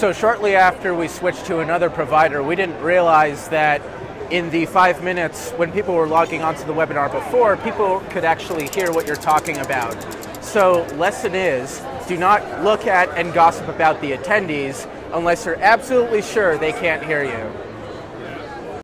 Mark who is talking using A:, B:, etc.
A: So shortly after we switched to another provider, we didn't realize that in the five minutes when people were logging onto the webinar before, people could actually hear what you're talking about. So lesson is, do not look at and gossip about the attendees unless you're absolutely sure they can't hear you.